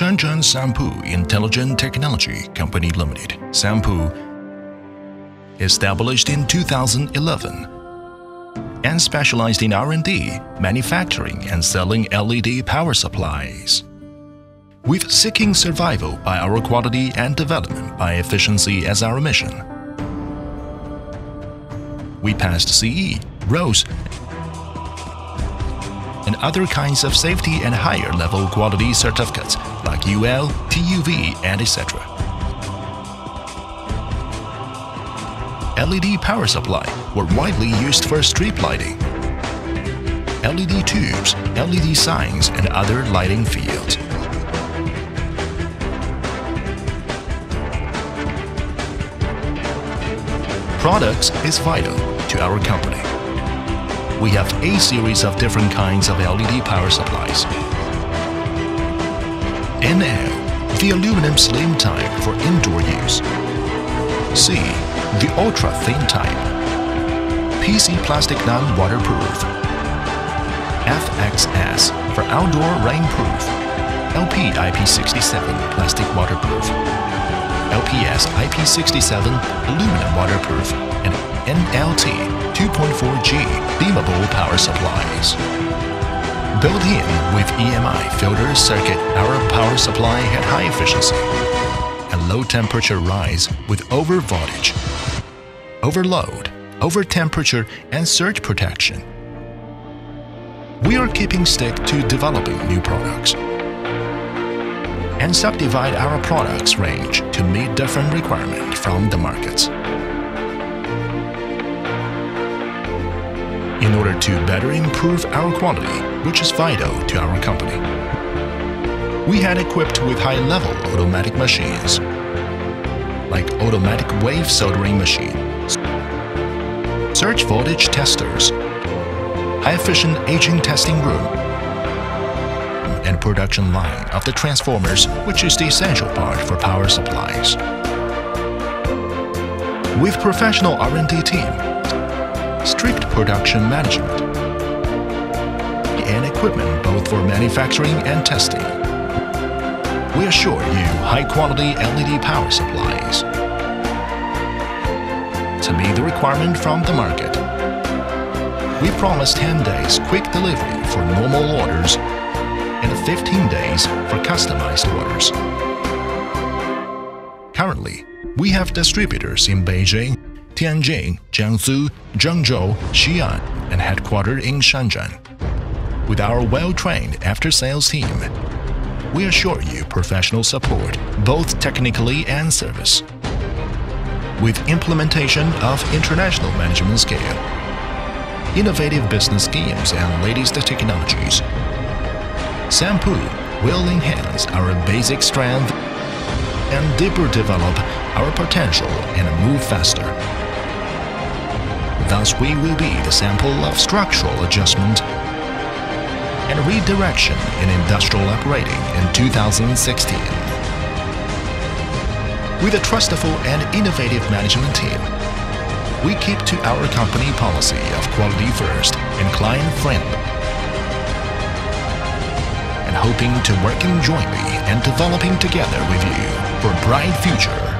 Shenzhen SANPU Intelligent Technology Company Limited, SANPU, established in 2011 and specialized in R&D, manufacturing and selling LED power supplies. With seeking survival by our quality and development by efficiency as our mission. We passed CE, RoHS, and other kinds of safety and higher level quality certificates like UL, TUV, and etc. LED power supply were widely used for street lighting, LED tubes, LED signs, and other lighting fields. Products is vital to our company. We have A series of different kinds of LED power supplies. NL, the aluminum slim type for indoor use. C, the ultra thin type. PC plastic non-waterproof. FXS for outdoor rainproof. LP IP67 plastic waterproof. LPS IP67 aluminum waterproof and NLT 2.4G dimmable power supplies. Built in with EMI filter circuit, our power supply had high efficiency and low temperature rise with over voltage, overload, over temperature, and surge protection. We are keeping stick to developing new products and subdivide our products range to meet different requirements from the markets. In order to better improve our quality, which is vital to our company, we had equipped with high-level automatic machines, like automatic wave soldering machine, surge voltage testers, high-efficient aging testing room, and production line of the transformers, which is the essential part for power supplies. With professional R&D team, strict production management, and equipment both for manufacturing and testing, we assure you high-quality LED power supplies to meet the requirement from the market. We promise 10 days quick delivery for normal orders and 15 days for customized orders. Currently, we have distributors in Beijing, Tianjin, Jiangsu, Zhengzhou, Xi'an, and headquartered in Shenzhen. With our well-trained after-sales team, we assure you professional support, both technically and service. With implementation of international management scale, innovative business schemes and latest technologies, SANPU will enhance our basic strength and deeper develop our potential and move faster. Thus, we will be the sample of structural adjustment and redirection in industrial operating in 2016. With a trustful and innovative management team, we keep to our company policy of quality first and client friendly, and hoping to working jointly and developing together with you for a bright future